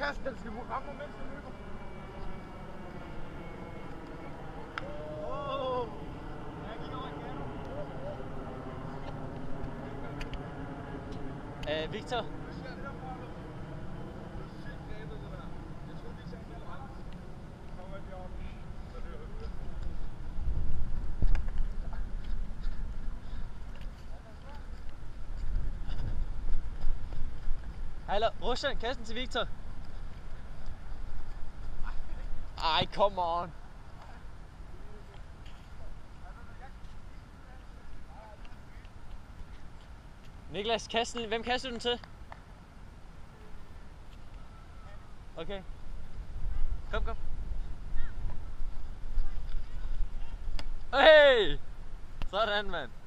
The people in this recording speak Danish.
kasten, den skal ramme mens den løber. Åh! Jeg Øh, Victor, Hallo, Roshan, kasten til Victor. Ej, come on. Niklas, kasten, hvem kaster du den til? Okay. Kom, kom. Hey! Sådan, mand.